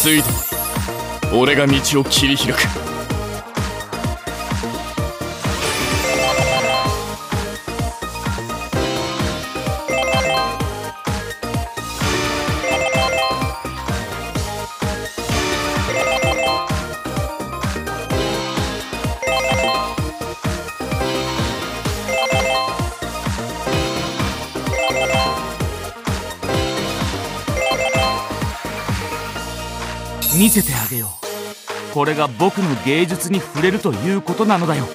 ついて俺が道を切り開く。見せてあげよう。これが僕の芸術に触れるということなのだよ。